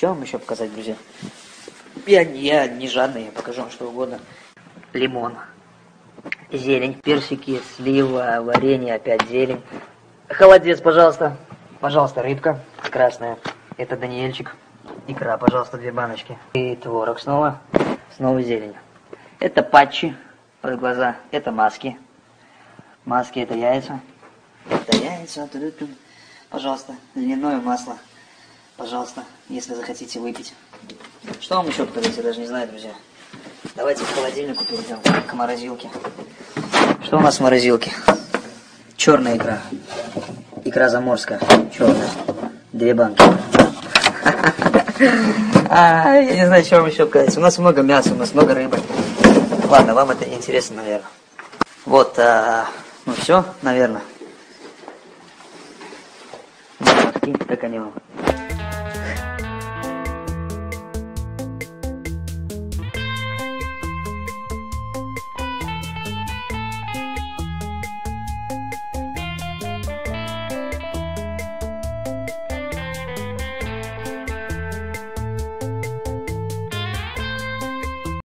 Что вам еще показать, друзья? Я, я не жадный, я покажу вам что угодно. Лимон, зелень, персики, слива, варенье, опять зелень. Холодец, пожалуйста. Пожалуйста, рыбка красная. Это Даниэльчик. Икра, пожалуйста, две баночки. И творог снова. Снова зелень. Это патчи под глаза. Это маски. Маски это яйца. Это яйца. Пожалуйста, льняное масло. Пожалуйста, если захотите выпить. Что вам еще показать, я даже не знаю, друзья. Давайте к холодильнику перейдем, к морозилке. Что у нас в морозилке? Черная икра. Икра заморская, черная. Две банки. А, я не знаю, что вам еще показать. У нас много мяса, у нас много рыбы. Ладно, вам это интересно, наверное. Вот, а, ну все, наверное. Как они вам?